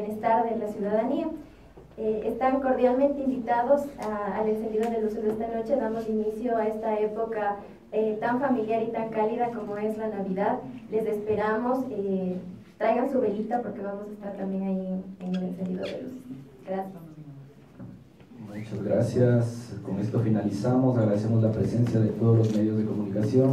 bienestar de la ciudadanía. Eh, están cordialmente invitados al encendido de luces de esta noche. Damos inicio a esta época eh, tan familiar y tan cálida como es la Navidad. Les esperamos. Eh, traigan su velita porque vamos a estar también ahí en el encendido de luces. Gracias. Muchas gracias. Con esto finalizamos. Agradecemos la presencia de todos los medios de comunicación.